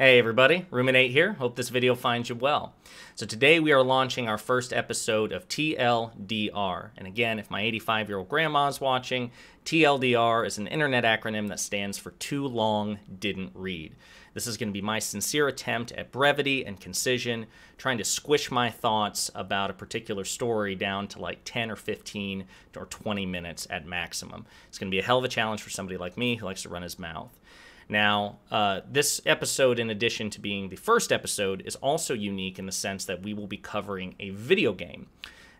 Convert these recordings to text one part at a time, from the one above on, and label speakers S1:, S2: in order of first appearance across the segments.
S1: Hey everybody, Ruminate here. Hope this video finds you well. So today we are launching our first episode of TLDR. And again, if my 85 year old grandma's watching, TLDR is an internet acronym that stands for Too Long Didn't Read. This is going to be my sincere attempt at brevity and concision, trying to squish my thoughts about a particular story down to like 10 or 15 or 20 minutes at maximum. It's going to be a hell of a challenge for somebody like me who likes to run his mouth. Now, uh, this episode, in addition to being the first episode, is also unique in the sense that we will be covering a video game.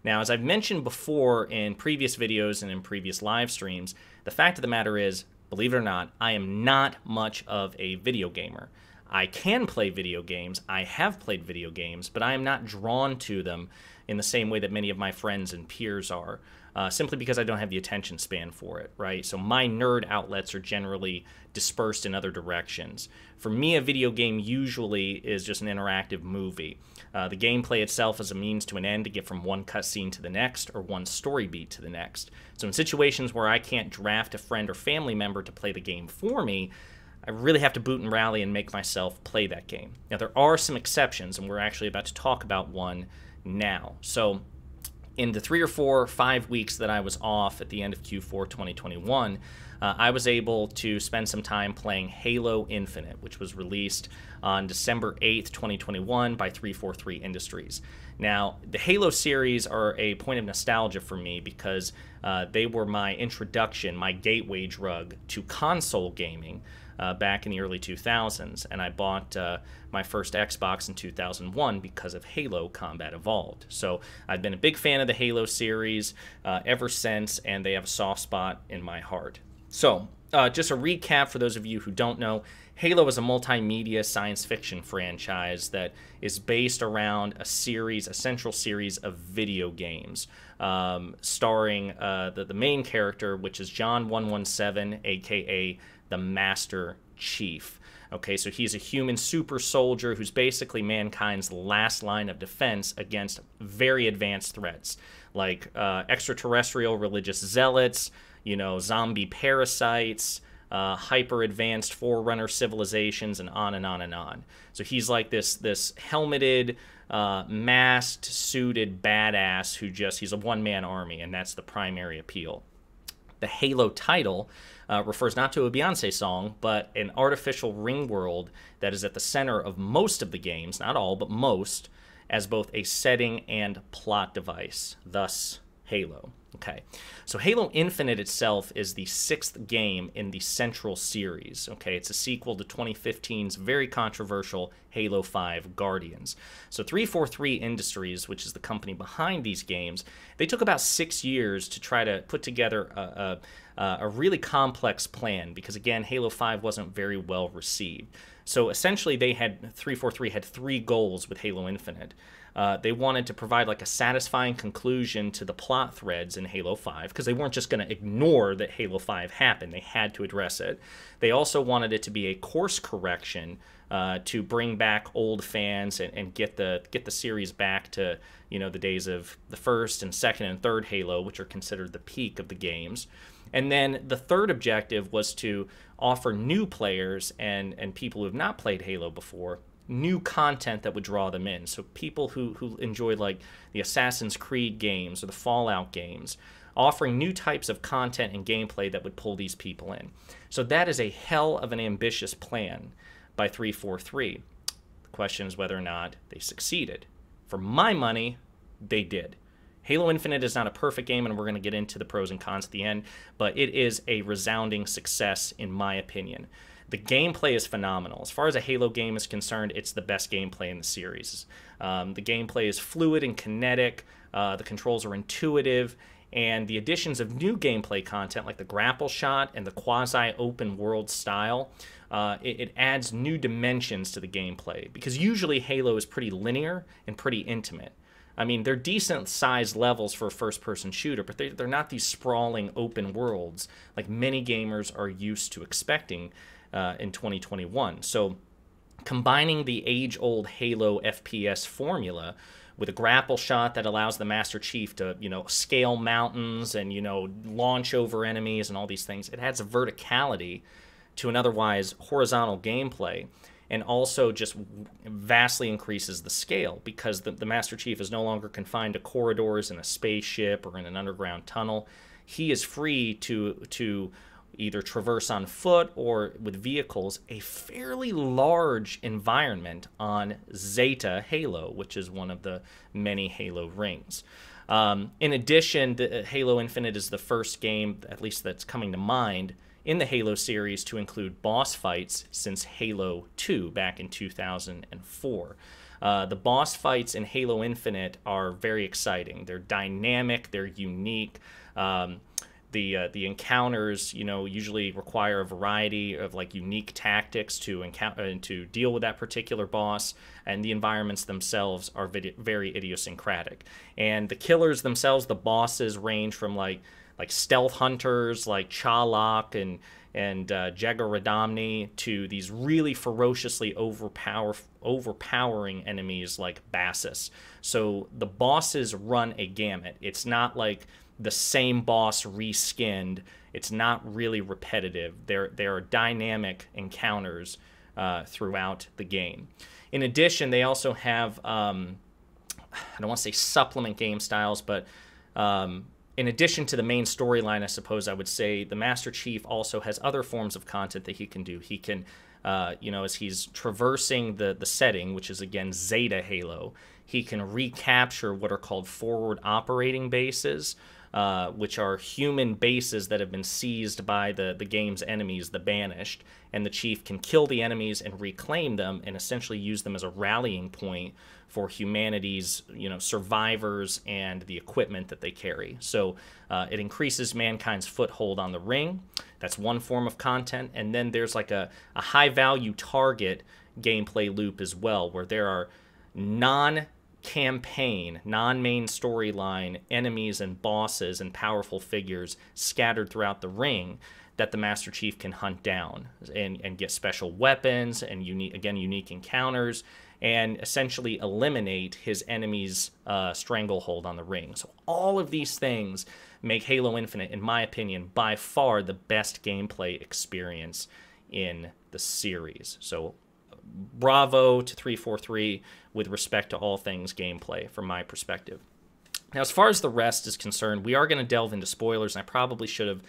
S1: Now, as I've mentioned before in previous videos and in previous live streams, the fact of the matter is, believe it or not, I am not much of a video gamer. I can play video games, I have played video games, but I am not drawn to them in the same way that many of my friends and peers are uh, simply because I don't have the attention span for it, right? So my nerd outlets are generally dispersed in other directions. For me, a video game usually is just an interactive movie. Uh, the gameplay itself is a means to an end to get from one cutscene to the next or one story beat to the next. So in situations where I can't draft a friend or family member to play the game for me, I really have to boot and rally and make myself play that game. Now, there are some exceptions, and we're actually about to talk about one now. So, in the three or four, five weeks that I was off at the end of Q4 2021, uh, I was able to spend some time playing Halo Infinite, which was released on December 8th, 2021 by 343 Industries. Now, the Halo series are a point of nostalgia for me because uh, they were my introduction, my gateway drug to console gaming uh, back in the early 2000s, and I bought uh, my first Xbox in 2001 because of Halo Combat Evolved. So I've been a big fan of the Halo series uh, ever since, and they have a soft spot in my heart. So, uh, just a recap for those of you who don't know Halo is a multimedia science fiction franchise that is based around a series, a central series of video games, um, starring uh, the, the main character, which is John 117, aka the Master Chief. Okay, so he's a human super soldier who's basically mankind's last line of defense against very advanced threats like uh, extraterrestrial religious zealots, you know, zombie parasites, uh, hyper advanced forerunner civilizations, and on and on and on. So he's like this this helmeted, uh, masked, suited badass who just he's a one man army, and that's the primary appeal. The Halo title uh, refers not to a Beyonce song, but an artificial ring world that is at the center of most of the games, not all, but most, as both a setting and plot device, thus Halo. Okay, so Halo Infinite itself is the sixth game in the Central series. Okay, it's a sequel to 2015's very controversial Halo 5 Guardians. So 343 Industries, which is the company behind these games, they took about six years to try to put together a, a, a really complex plan because, again, Halo 5 wasn't very well received. So essentially, they had 343 had three goals with Halo Infinite. Uh, they wanted to provide like a satisfying conclusion to the plot threads in Halo 5 because they weren't just going to ignore that Halo 5 happened. They had to address it. They also wanted it to be a course correction uh, to bring back old fans and, and get the get the series back to you know the days of the first and second and third Halo, which are considered the peak of the games. And then the third objective was to offer new players and and people who have not played Halo before new content that would draw them in. So people who who enjoy like the Assassin's Creed games or the Fallout games, offering new types of content and gameplay that would pull these people in. So that is a hell of an ambitious plan by 343. The question is whether or not they succeeded. For my money, they did. Halo Infinite is not a perfect game, and we're going to get into the pros and cons at the end, but it is a resounding success, in my opinion. The gameplay is phenomenal. As far as a Halo game is concerned, it's the best gameplay in the series. Um, the gameplay is fluid and kinetic, uh, the controls are intuitive, and the additions of new gameplay content like the grapple shot and the quasi open world style. Uh, it, it, adds new dimensions to the gameplay because usually Halo is pretty linear and pretty intimate. I mean, they're decent sized levels for a first person shooter, but they, they're not these sprawling open worlds like many gamers are used to expecting uh, in 2021. So, combining the age old Halo FPS formula with a grapple shot that allows the Master Chief to, you know, scale mountains and, you know, launch over enemies and all these things, it adds a verticality to an otherwise horizontal gameplay. and also just vastly increases the scale because the, the Master Chief is no longer confined to corridors in a spaceship or in an underground tunnel. He is free to to either traverse on foot or with vehicles a fairly large environment on Zeta Halo, which is one of the many Halo rings. Um, in addition, the, uh, Halo Infinite is the first game, at least that's coming to mind, in the Halo series to include boss fights since Halo 2 back in 2004. Uh, the boss fights in Halo Infinite are very exciting. They're dynamic, they're unique. Um, the uh, the encounters you know usually require a variety of like unique tactics to encounter uh, to deal with that particular boss and the environments themselves are very idiosyncratic and the killers themselves the bosses range from like like stealth hunters like Chak 'Lok and and uh, Jagar to these really ferociously overpower overpowering enemies like Bassus. So the bosses run a gamut. It's not like the same boss reskinned. It's not really repetitive. There, there are dynamic encounters uh, throughout the game. In addition, they also have, um, I don't want to say supplement game styles, but um, in addition to the main storyline, I suppose I would say the Master Chief also has other forms of content that he can do. He can, uh, you know, as he's traversing the, the setting, which is again Zeta Halo, he can recapture what are called forward operating bases, uh, which are human bases that have been seized by the, the game's enemies, the Banished, and the Chief can kill the enemies and reclaim them and essentially use them as a rallying point for humanity's you know survivors and the equipment that they carry. So uh, it increases mankind's foothold on the ring. That's one form of content, and then there's like a, a high value target gameplay loop as well, where there are non campaign, non main storyline enemies and bosses and powerful figures scattered throughout the ring that the Master Chief can hunt down and, and get special weapons and unique again unique encounters and essentially eliminate his enemy's uh, stranglehold on the ring. So all of these things make Halo Infinite, in my opinion, by far the best gameplay experience in the series. So bravo to 343 with respect to all things gameplay from my perspective. Now, as far as the rest is concerned, we are going to delve into spoilers, and I probably should have,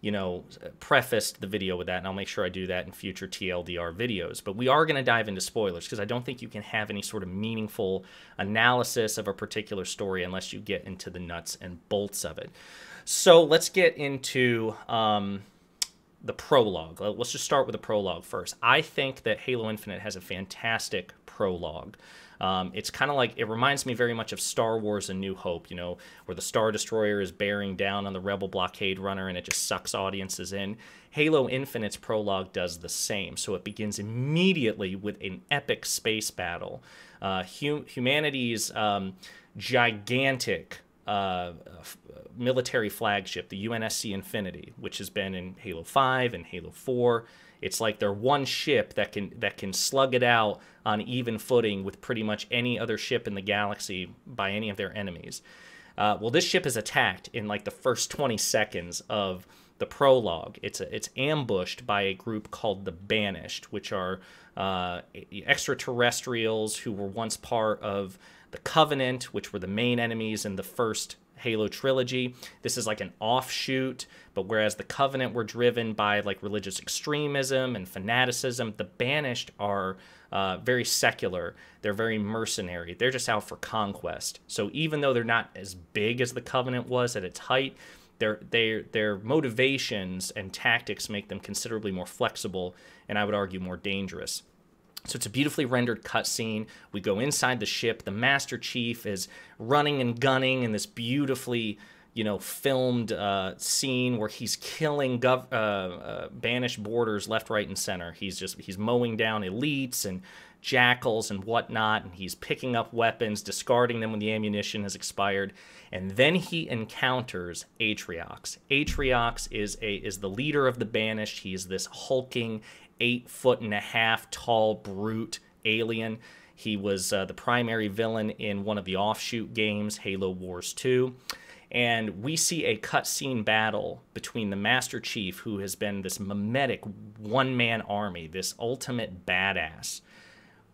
S1: you know, prefaced the video with that, and I'll make sure I do that in future TLDR videos. But we are going to dive into spoilers because I don't think you can have any sort of meaningful analysis of a particular story unless you get into the nuts and bolts of it. So let's get into um, the prologue. Let's just start with the prologue first. I think that Halo Infinite has a fantastic prologue. Um, it's kind of like it reminds me very much of Star Wars: A New Hope, you know, where the Star Destroyer is bearing down on the Rebel blockade runner and it just sucks audiences in. Halo Infinite's prologue does the same. So it begins immediately with an epic space battle. Uh, hum- humanity's um, gigantic uh, military flagship, the UNSC Infinity, which has been in Halo 5 and Halo 4. It's like they're one ship that can that can slug it out on even footing with pretty much any other ship in the galaxy by any of their enemies. Uh, well, this ship is attacked in like the first 20 seconds of the prologue. It's a, it's ambushed by a group called the Banished, which are uh, extraterrestrials who were once part of the Covenant, which were the main enemies in the first Halo trilogy. This is like an offshoot, but whereas the Covenant were driven by like religious extremism and fanaticism, the Banished are uh, very secular. They're very mercenary. They're just out for conquest. So even though they're not as big as the Covenant was at its height, their their their motivations and tactics make them considerably more flexible, and I would argue more dangerous. So it's a beautifully rendered cutscene. We go inside the ship. The Master Chief is running and gunning in this beautifully, you know, filmed uh, scene where he's killing gov- uh, uh, banished boarders left, right, and center. He's just he's mowing down elites and jackals and whatnot, and he's picking up weapons, discarding them when the ammunition has expired. And then he encounters Atriox. Atriox is a is the leader of the banished. He is this hulking eight foot and a half tall brute alien. He was uh, the primary villain in one of the offshoot games, Halo Wars 2. And we see a cutscene battle between the Master Chief, who has been this mimetic one man army, this ultimate badass.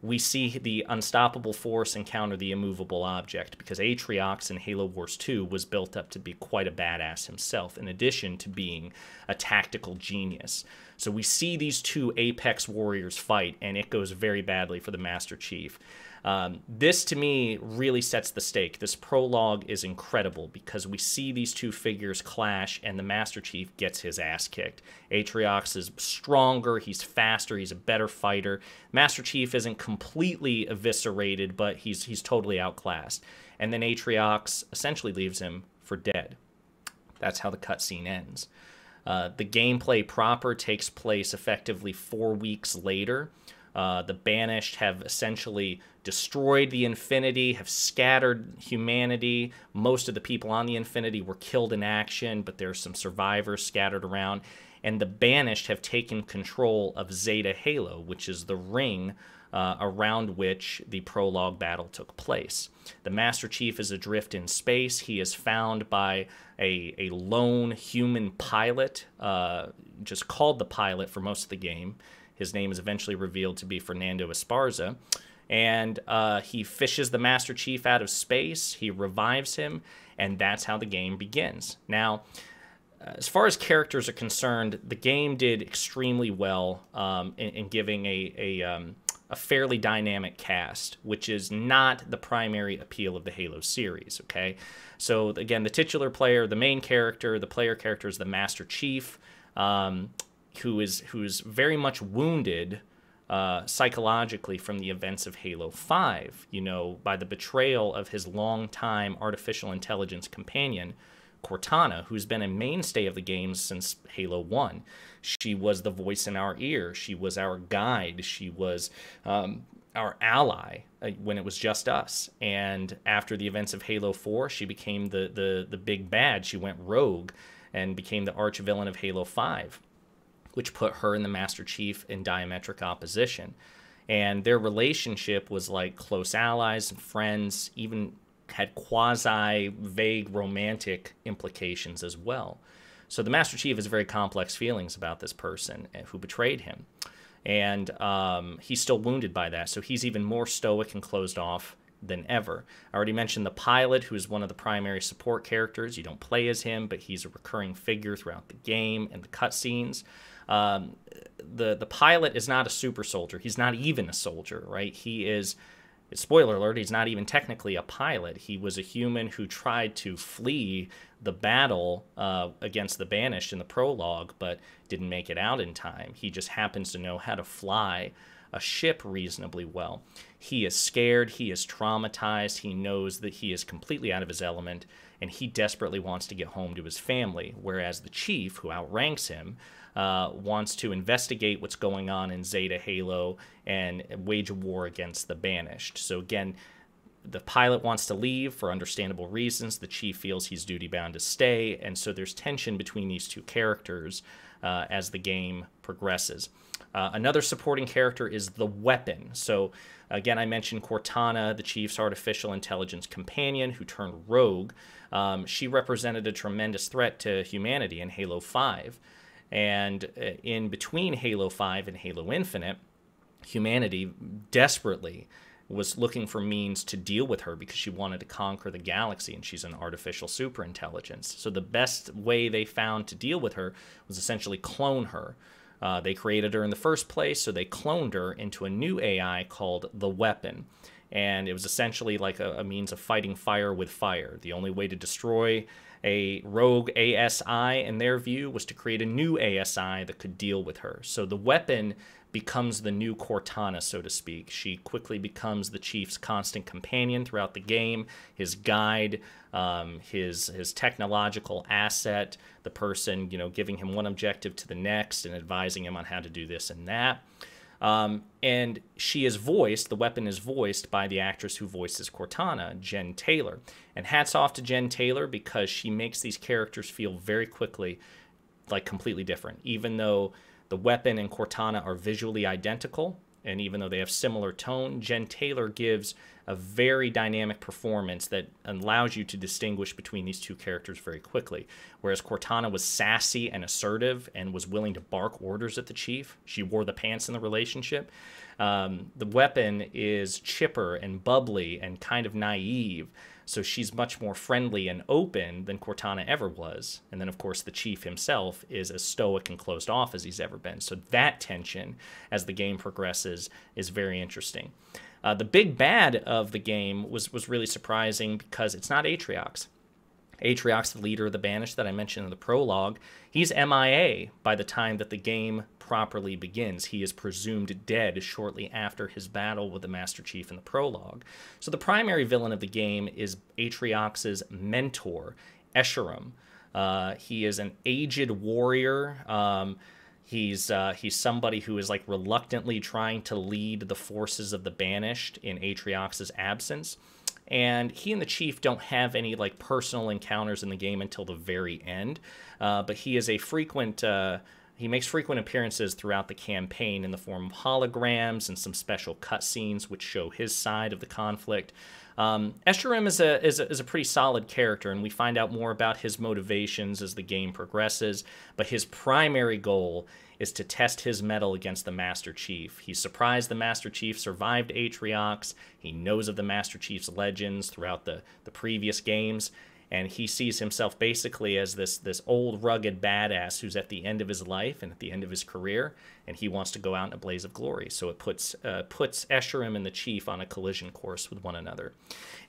S1: We see the unstoppable force encounter the immovable object because Atriox in Halo Wars 2 was built up to be quite a badass himself, in addition to being a tactical genius. So we see these two apex warriors fight, and it goes very badly for the Master Chief. Um, this to me really sets the stake. This prologue is incredible because we see these two figures clash and the Master Chief gets his ass kicked. Atriox is stronger, he's faster, he's a better fighter. Master Chief isn't completely eviscerated, but he's he's totally outclassed. And then Atriox essentially leaves him for dead. That's how the cutscene ends. Uh, the gameplay proper takes place effectively four weeks later. Uh, the Banished have essentially destroyed the Infinity, have scattered humanity. Most of the people on the Infinity were killed in action, but there's some survivors scattered around. And the Banished have taken control of Zeta Halo, which is the ring uh, around which the prologue battle took place. The Master Chief is adrift in space. He is found by a, a lone human pilot, uh, just called the pilot for most of the game. His name is eventually revealed to be Fernando Esparza. And uh, he fishes the Master Chief out of space, he revives him, and that's how the game begins. Now, as far as characters are concerned, the game did extremely well um, in, in, giving a, a, um, a, fairly dynamic cast, which is not the primary appeal of the Halo series. Okay, so again, the titular player, the main character, the player character is the Master Chief. Um, who is who's very much wounded uh, psychologically from the events of Halo 5, you know, by the betrayal of his longtime artificial intelligence companion, Cortana, who's been a mainstay of the game since Halo 1. She was the voice in our ear, she was our guide, she was um, our ally uh, when it was just us. And after the events of Halo 4, she became the, the, the big bad. She went rogue and became the arch villain of Halo 5 which put her and the Master Chief in diametric opposition. And their relationship was like close allies and friends, even had quasi vague romantic implications as well. So the Master Chief has very complex feelings about this person eh, who betrayed him. And um, he's still wounded by that. So he's even more stoic and closed off than ever. I already mentioned the pilot, who is one of the primary support characters. You don't play as him, but he's a recurring figure throughout the game and the cutscenes. Um, the the pilot is not a super soldier. He's not even a soldier, right? He is. Spoiler alert: He's not even technically a pilot. He was a human who tried to flee the battle uh, against the Banished in the prologue, but didn't make it out in time. He just happens to know how to fly a ship reasonably well. He is scared, he is traumatized, he knows that he is completely out of his element, and he desperately wants to get home to his family. Whereas the chief, who outranks him, uh, wants to investigate what's going on in Zeta Halo and wage a war against the Banished. So, again, the pilot wants to leave for understandable reasons. The chief feels he's duty bound to stay. And so there's tension between these two characters uh, as the game progresses. Uh, another supporting character is the weapon. So, again, I mentioned Cortana, the chief's artificial intelligence companion who turned rogue. Um, she represented a tremendous threat to humanity in Halo 5. And uh, in between Halo 5 and Halo Infinite, humanity desperately was looking for means to deal with her because she wanted to conquer the galaxy and she's an artificial superintelligence. So the best way they found to deal with her was essentially clone her. Uh, they created her in the first place, so they cloned her into a new AI called the Weapon. And it was essentially like a, a means of fighting fire with fire. The only way to destroy a rogue ASI, in their view, was to create a new ASI that could deal with her. So the weapon becomes the new Cortana, so to speak. She quickly becomes the chief's constant companion throughout the game, his guide, um, his his technological asset, the person you know giving him one objective to the next and advising him on how to do this and that. Um, and she is voiced, the weapon is voiced by the actress who voices Cortana, Jen Taylor. And hats off to Jen Taylor because she makes these characters feel very quickly like completely different. Even though the weapon and Cortana are visually identical, And even though they have similar tone, Jen Taylor gives a very dynamic performance that allows you to distinguish between these two characters very quickly. Whereas Cortana was sassy and assertive and was willing to bark orders at the chief, she wore the pants in the relationship. Um, the weapon is chipper and bubbly and kind of naive. So she's much more friendly and open than Cortana ever was. And then, of course, the chief himself is as stoic and closed off as he's ever been. So that tension, as the game progresses, is very interesting. Uh, the big bad of the game was was really surprising because it's not Atriox. Atriox, the leader of the Banished that I mentioned in the prologue, he's MIA by the time that the game properly begins. He is presumed dead shortly after his battle with the Master Chief in the prologue. So the primary villain of the game is Atriox's mentor, Escharum. Uh, he is an aged warrior. Um, He's uh, he's somebody who is like reluctantly trying to lead the forces of the banished in Atriox's absence. And he and the chief don't have any like personal encounters in the game until the very end. Uh, but he is a frequent uh, he makes frequent appearances throughout the campaign in the form of holograms and some special cutscenes which show his side of the conflict. Um, Escharum is a, is, a, is a pretty solid character, and we find out more about his motivations as the game progresses. But his primary goal is to test his mettle against the Master Chief. He's surprised the Master Chief survived Atriox. He knows of the Master Chief's legends throughout the, the previous games, and he sees himself basically as this this old rugged badass who's at the end of his life and at the end of his career, and he wants to go out in a blaze of glory. So it puts uh, puts Escharum and the Chief on a collision course with one another.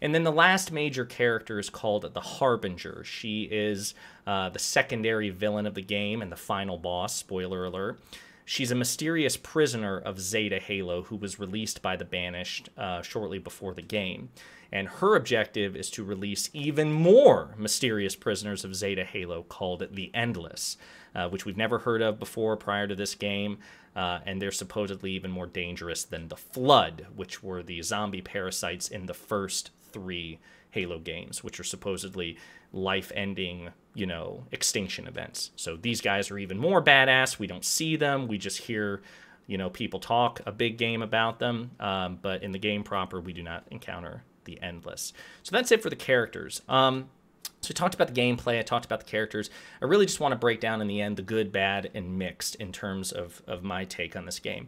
S1: And then the last major character is called the Harbinger. She is uh, the secondary villain of the game and the final boss. Spoiler alert. She's a mysterious prisoner of Zeta Halo who was released by the Banished uh, shortly before the game. And her objective is to release even more mysterious prisoners of Zeta Halo called the Endless, uh, which we've never heard of before prior to this game. Uh, and they're supposedly even more dangerous than the Flood, which were the zombie parasites in the first three Halo games, which are supposedly life ending, you know, extinction events. So these guys are even more badass. We don't see them, we just hear, you know, people talk a big game about them. Um, but in the game proper, we do not encounter the endless. So that's it for the characters. Um, so we talked about the gameplay, I talked about the characters. I really just want to break down in the end the good, bad, and mixed in terms of, of my take on this game.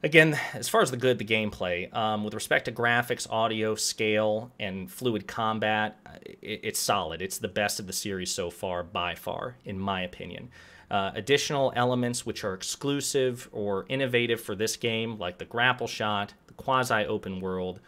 S1: Again, as far as the good, the gameplay, um, with respect to graphics, audio, scale, and fluid combat, it, it's solid. It's the best of the series so far, by far, in my opinion. Uh, additional elements which are exclusive or innovative for this game, like the grapple shot, the quasi open world,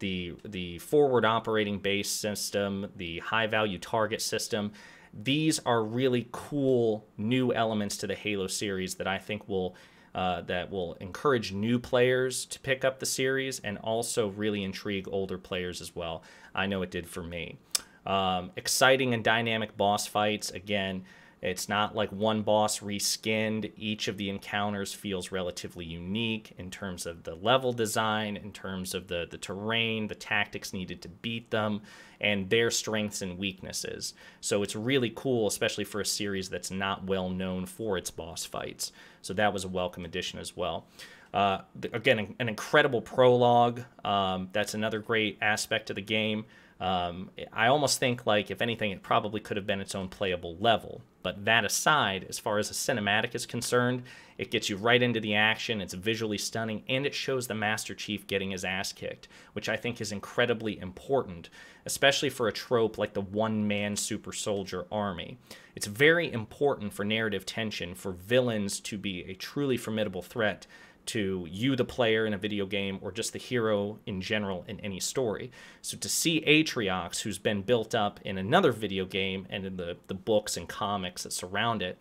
S1: the, the forward operating base system, the high value target system, these are really cool new elements to the Halo series that I think will uh, that will encourage new players to pick up the series and also really intrigue older players as well. I know it did for me. Um, exciting and dynamic boss fights. Again, it's not like one boss reskinned. Each of the encounters feels relatively unique in terms of the level design, in terms of the, the terrain, the tactics needed to beat them, and their strengths and weaknesses. So it's really cool, especially for a series that's not well known for its boss fights. So that was a welcome addition as well. Uh, again, an incredible prologue. Um, that's another great aspect of the game. Um, I almost think like if anything, it probably could have been its own playable level. But that aside, as far as the cinematic is concerned, it gets you right into the action. It's visually stunning, and it shows the Master Chief getting his ass kicked, which I think is incredibly important, especially for a trope like the one-man super soldier army. It's very important for narrative tension for villains to be a truly formidable threat to you, the player in a video game, or just the hero in general in any story. So to see Atriox, who's been built up in another video game and in the, the books and comics that surround it,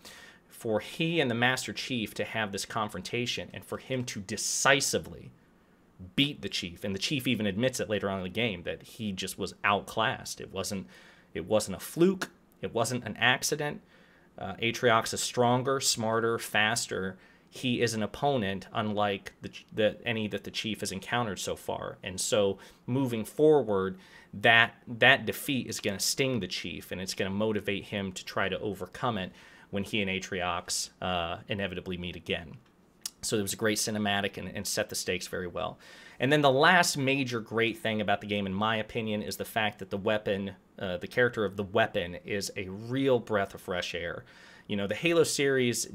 S1: for he and the Master Chief to have this confrontation and for him to decisively beat the Chief, and the Chief even admits it later on in the game that he just was outclassed. It wasn't it wasn't a fluke. It wasn't an accident. Uh, Atriox is stronger, smarter, faster, he is an opponent unlike the, the, any that the chief has encountered so far. And so moving forward, that that defeat is going to sting the chief, and it's going to motivate him to try to overcome it when he and Atriox uh, inevitably meet again. So it was a great cinematic and, and set the stakes very well. And then the last major great thing about the game, in my opinion, is the fact that the weapon, uh, the character of the weapon, is a real breath of fresh air. You know, the Halo series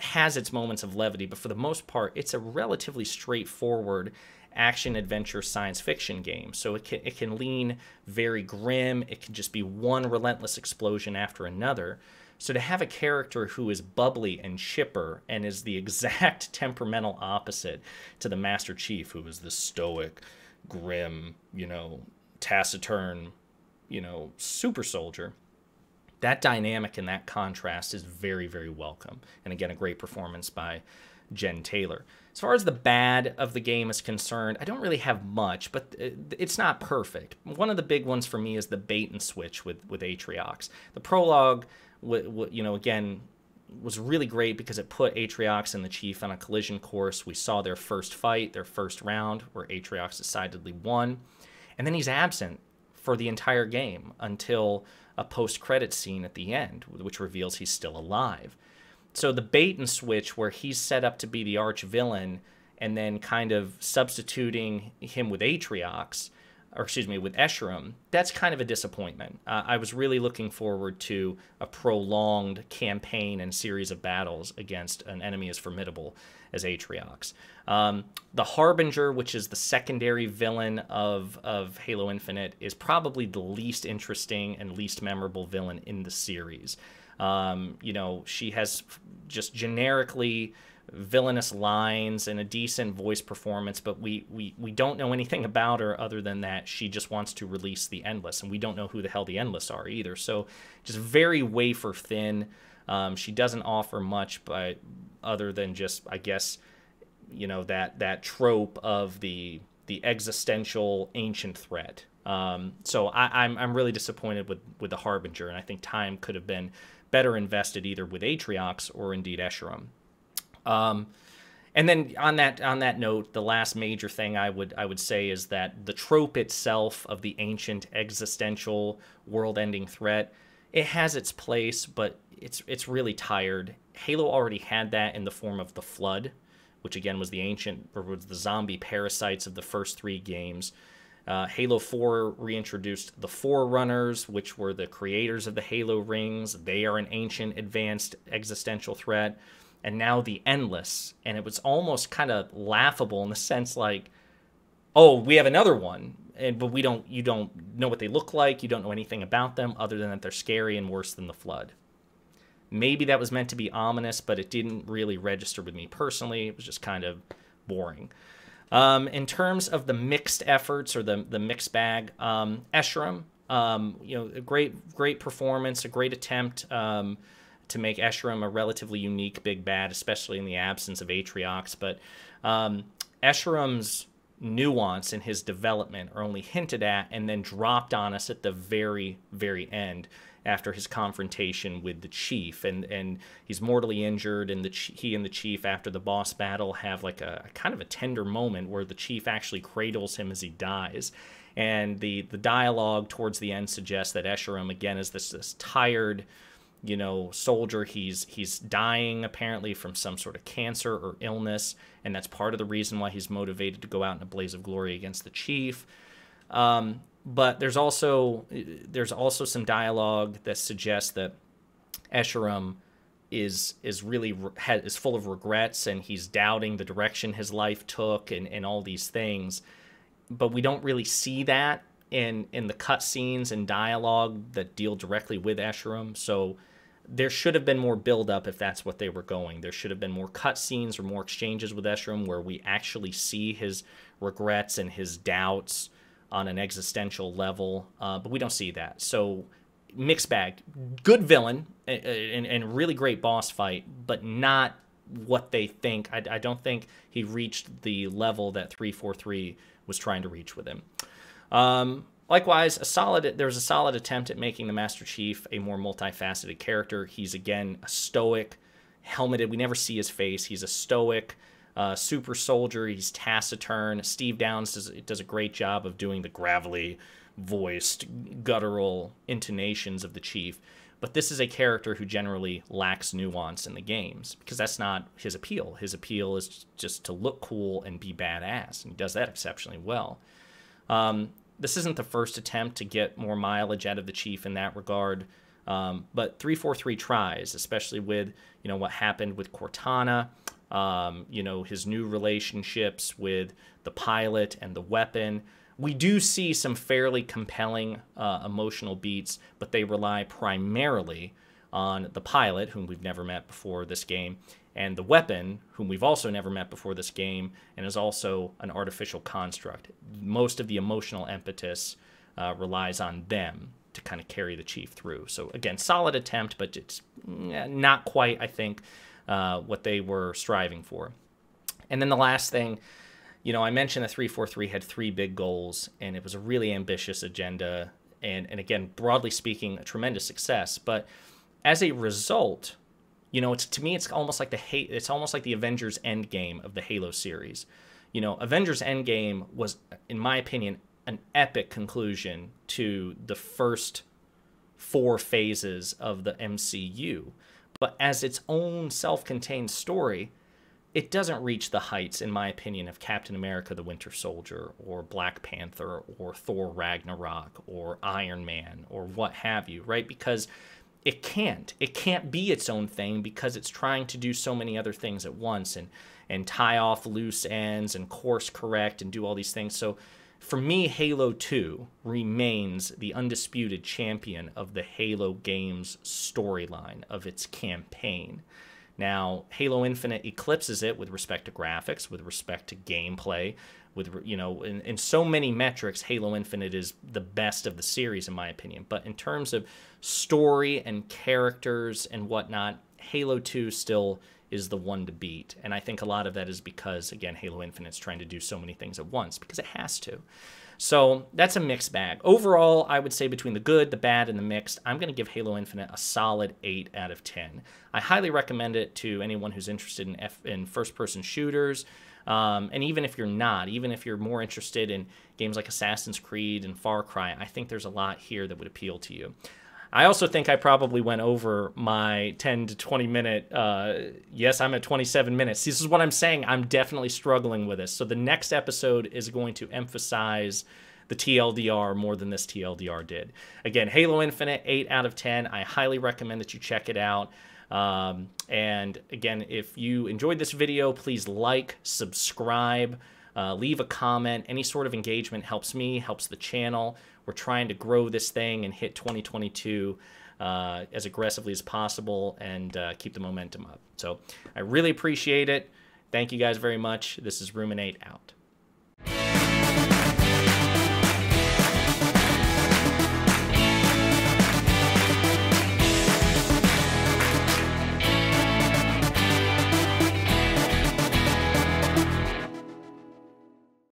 S1: has its moments of levity, but for the most part, it's a relatively straightforward action adventure science fiction game. So it can it can lean very grim. It can just be one relentless explosion after another. So to have a character who is bubbly and chipper and is the exact temperamental opposite to the Master Chief, who is the stoic, grim, you know, taciturn, you know, super soldier. That dynamic and that contrast is very, very welcome. And again, a great performance by Jen Taylor. As far as the bad of the game is concerned, I don't really have much, but uh, it's not perfect. One of the big ones for me is the bait and switch with with Atriox. The prologue you know, again, was really great because it put Atriox and the Chief on a collision course. We saw their first fight, their first round, where Atriox decidedly won. And then he's absent for the entire game until a post credit scene at the end, which reveals he's still alive. So the bait and switch, where he's set up to be the arch villain, and then kind of substituting him with Atriox, or excuse me, with Escharum, that's kind of a disappointment. Uh, I was really looking forward to a prolonged campaign and series of battles against an enemy as formidable as Atriox. Um, the Harbinger, which is the secondary villain of, of Halo Infinite, is probably the least interesting and least memorable villain in the series. Um, you know, she has just generically villainous lines and a decent voice performance, but we, we, we don't know anything about her other than that she just wants to release the Endless, and we don't know who the hell the Endless are either. So just very wafer thin. Um, she doesn't offer much, but other than just I guess you know that that trope of the the existential ancient threat. Um, so I, I'm I'm really disappointed with with the Harbinger, and I think time could have been better invested either with Atriox or indeed Escharum. Um, and then on that on that note, the last major thing I would I would say is that the trope itself of the ancient existential world-ending threat, it has its place, but it's it's really tired. Halo already had that in the form of the Flood, which again was the ancient or was the zombie parasites of the first three games. Uh, Halo 4 reintroduced the Forerunners, which were the creators of the Halo rings. They are an ancient, advanced existential threat and now the endless. And it was almost kind of laughable in the sense like oh we have another one and but we don't you don't know what they look like. You don't know anything about them other than that they're scary and worse than the flood. Maybe that was meant to be ominous but it didn't really register with me personally. It was just kind of boring. Um, in terms of the mixed efforts or the the mixed bag um, Escharum, um, you know a great great performance a great attempt. Um, to make Escharum a relatively unique big bad, especially in the absence of Atriox. But um, Escharum's nuance in his development are only hinted at and then dropped on us at the very, very end after his confrontation with the chief and and he's mortally injured and the he and the chief after the boss battle have like a, a, kind of a tender moment where the chief actually cradles him as he dies and the the dialogue towards the end suggests that Escharum again is this this tired you know soldier he's he's dying apparently from some sort of cancer or illness and that's part of the reason why he's motivated to go out in a blaze of glory against the chief. Um, but there's also there's also some dialogue that suggests that Escharum is is really is full of regrets and he's doubting the direction his life took and, and all these things. But we don't really see that in in the cutscenes and dialogue that deal directly with Escharum so there should have been more build up if that's what they were going. There should have been more cutscenes or more exchanges with Escharum where we actually see his regrets and his doubts on an existential level, uh, but we don't see that. So mixed bag, good villain and, and, and, really great boss fight, but not what they think. I, I don't think he reached the level that 343 was trying to reach with him. Um, Likewise, a solid there's a solid attempt at making the Master Chief a more multifaceted character. He's again a stoic, helmeted. We never see his face. He's a stoic, uh, super soldier. He's taciturn. Steve Downes does, does a great job of doing the gravelly, voiced, guttural intonations of the chief. But this is a character who generally lacks nuance in the games because that's not his appeal. His appeal is just to look cool and be badass, and he does that exceptionally well. Um, this isn't the first attempt to get more mileage out of the chief in that regard. Um, but 343 tries, especially with you know what happened with Cortana, um, you know his new relationships with the pilot and the weapon. We do see some fairly compelling uh, emotional beats, but they rely primarily on the pilot, whom we've never met before this game, and the weapon, whom we've also never met before this game, and is also an artificial construct. Most of the emotional impetus uh, relies on them to kind of carry the chief through. So again, solid attempt, but it's not quite, I think, uh, what they were striving for. And then the last thing, you know, I mentioned the 343 had three big goals, and it was a really ambitious agenda, and and again, broadly speaking, a tremendous success. But as a result, you know, it's to me, it's almost like the it's almost like the Avengers Endgame of the Halo series. You know, Avengers Endgame was, in my opinion, an epic conclusion to the first four phases of the MCU. But as its own self contained story, it doesn't reach the heights, in my opinion, of Captain America the Winter Soldier or Black Panther or Thor Ragnarok or Iron Man or what have you, right? Because it can't. It can't be its own thing because it's trying to do so many other things at once and and tie off loose ends and course correct and do all these things. So for me, Halo 2 remains the undisputed champion of the Halo games storyline, of its campaign. Now, Halo Infinite eclipses it with respect to graphics, with respect to gameplay, with you know, in, in so many metrics, Halo Infinite is the best of the series in my opinion. But in terms of story and characters and whatnot, Halo 2 still is the one to beat. And I think a lot of that is because, again, Halo Infinite is trying to do so many things at once because it has to. So that's a mixed bag. Overall, I would say between the good, the bad, and the mixed, I'm going to give Halo Infinite a solid 8 out of 10. I highly recommend it to anyone who's interested in, F- in first person shooters. Um, and even if you're not, even if you're more interested in games like Assassin's Creed and Far Cry, I think there's a lot here that would appeal to you. I also think I probably went over my 10 to 20 minute. Uh, yes, I'm at 27 minutes. This is what I'm saying. I'm definitely struggling with this. So the next episode is going to emphasize the TLDR more than this TLDR did. Again, Halo Infinite, 8 out of 10. I highly recommend that you check it out. Um, and again, if you enjoyed this video, please like, subscribe, uh, leave a comment. Any sort of engagement helps me, helps the channel. We're trying to grow this thing and hit 2022 uh, as aggressively as possible and uh, keep the momentum up. So I really appreciate it. Thank you guys very much. This is Ruminate out.